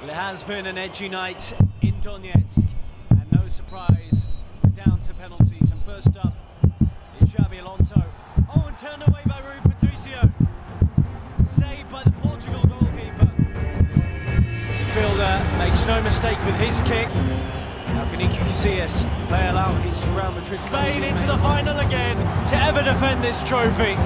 Well, it has been an edgy night in Donetsk, and no surprise, down to penalties. And first up is Xabi Alonso. Oh, and turned away by Rui Patricio. Saved by the Portugal goalkeeper. Fielder makes no mistake with his kick. Now can Iker Casillas bail out his Real Madrid Spain into the final again to ever defend this trophy.